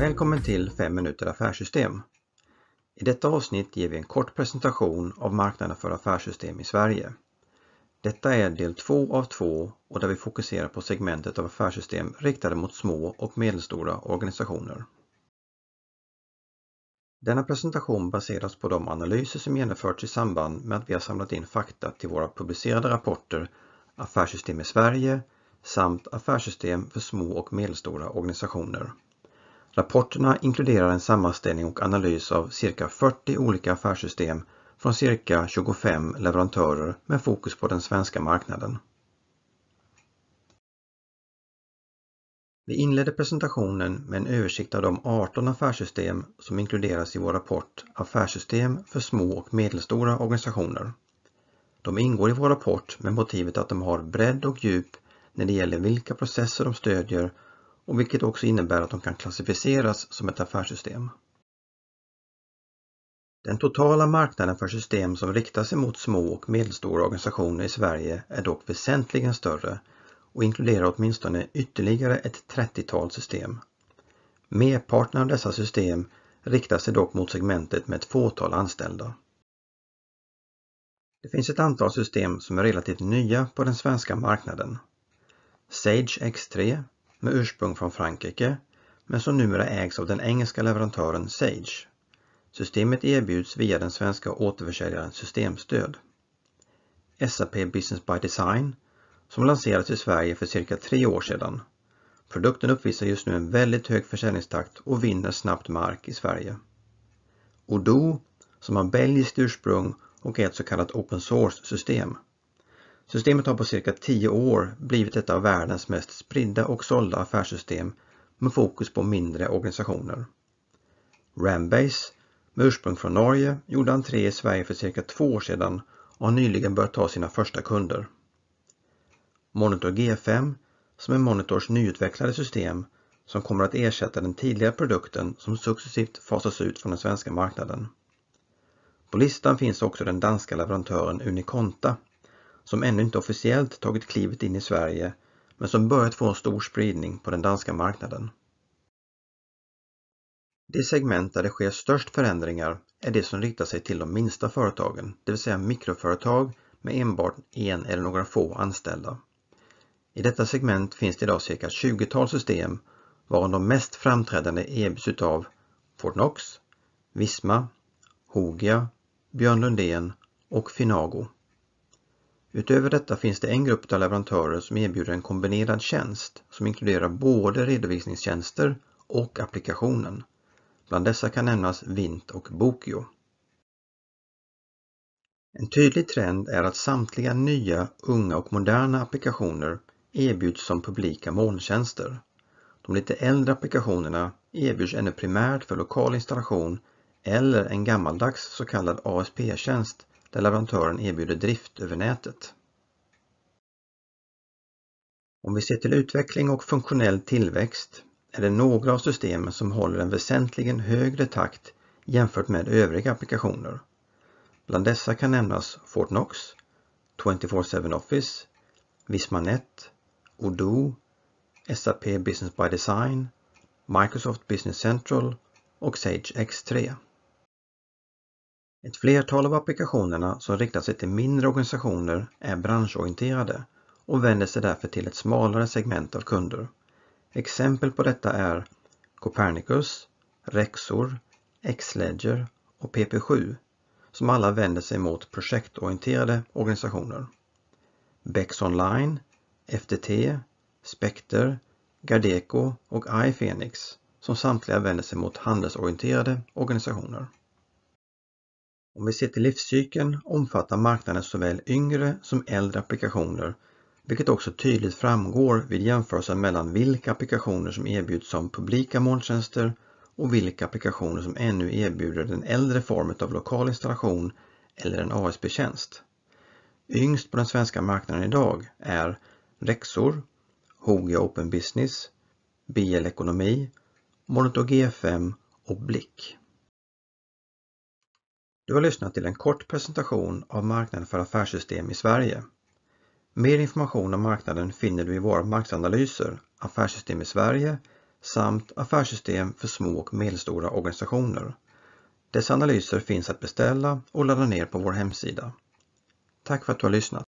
Välkommen till 5 minuter affärssystem. I detta avsnitt ger vi en kort presentation av marknaden för affärssystem i Sverige. Detta är del 2 av 2 och där vi fokuserar på segmentet av affärssystem riktade mot små och medelstora organisationer. Denna presentation baseras på de analyser som genomförts i samband med att vi har samlat in fakta till våra publicerade rapporter Affärssystem i Sverige samt Affärssystem för små och medelstora organisationer. Rapporterna inkluderar en sammanställning och analys av cirka 40 olika affärssystem från cirka 25 leverantörer med fokus på den svenska marknaden. Vi inledde presentationen med en översikt av de 18 affärssystem som inkluderas i vår rapport Affärssystem för små och medelstora organisationer. De ingår i vår rapport med motivet att de har bredd och djup när det gäller vilka processer de stödjer och vilket också innebär att de kan klassificeras som ett affärssystem. Den totala marknaden för system som riktar sig mot små och medelstora organisationer i Sverige är dock väsentligen större och inkluderar åtminstone ytterligare ett 30-tal system. Merparten av dessa system riktar sig dock mot segmentet med ett fåtal anställda. Det finns ett antal system som är relativt nya på den svenska marknaden. Sage X3 med ursprung från Frankrike men som numera ägs av den engelska leverantören Sage. Systemet erbjuds via den svenska återförsäljaren Systemstöd. SAP Business by Design som lanserades i Sverige för cirka tre år sedan. Produkten uppvisar just nu en väldigt hög försäljningstakt och vinner snabbt mark i Sverige. Odoo som har belgiskt ursprung och är ett så kallat open source-system. Systemet har på cirka 10 år blivit ett av världens mest spridda och sålda affärssystem med fokus på mindre organisationer. Rambase med ursprung från Norge gjorde entré i Sverige för cirka två år sedan och har nyligen börjat ta sina första kunder. Monitor G5 som är Monitors nyutvecklade system som kommer att ersätta den tidigare produkten som successivt fasas ut från den svenska marknaden. På listan finns också den danska leverantören Uniconta, som ännu inte officiellt tagit klivet in i Sverige men som börjat få en stor spridning på den danska marknaden. Det segment där det sker störst förändringar är det som riktar sig till de minsta företagen, det vill säga mikroföretag med enbart en eller några få anställda. I detta segment finns det idag cirka 20-tal system varav de mest framträdande erbjuds utav Fortnox, Visma, Hogia, Björn Lundén och Finago. Utöver detta finns det en grupp av leverantörer som erbjuder en kombinerad tjänst som inkluderar både redovisningstjänster och applikationen. Bland dessa kan nämnas Vint och Bokio. En tydlig trend är att samtliga nya, unga och moderna applikationer erbjuds som publika molntjänster. De lite äldre applikationerna erbjuds ännu primärt för lokal installation eller en gammaldags så kallad ASP-tjänst där leverantören erbjuder drift över nätet. Om vi ser till utveckling och funktionell tillväxt är det några av systemen som håller en väsentligen högre takt jämfört med övriga applikationer. Bland dessa kan nämnas Fortnox, 24-7 Office, Vismanet, Odoo, SAP Business by Design, Microsoft Business Central och Sage X3. Ett flertal av applikationerna som riktar sig till mindre organisationer är branschorienterade och vänder sig därför till ett smalare segment av kunder. Exempel på detta är Copernicus, Rexor, Xledger och PP7 som alla vänder sig mot projektorienterade organisationer. Bex Online, FTT, Specter, Gardeco och iFenix som samtliga vänder sig mot handelsorienterade organisationer. Om vi ser till livscykeln omfattar marknaden såväl yngre som äldre applikationer vilket också tydligt framgår vid jämförelsen mellan vilka applikationer som erbjuds som publika molntjänster och vilka applikationer som ännu erbjuder den äldre formen av lokal installation eller en ASP-tjänst. Yngst på den svenska marknaden idag är Rexor, Hogia Open Business, BL Ekonomi, Monitor G5 och Blick. Du har lyssnat till en kort presentation av marknaden för affärssystem i Sverige. Mer information om marknaden finner du i våra marknadsanalyser Affärssystem i Sverige samt affärssystem för små och medelstora organisationer. Dessa analyser finns att beställa och ladda ner på vår hemsida. Tack för att du har lyssnat!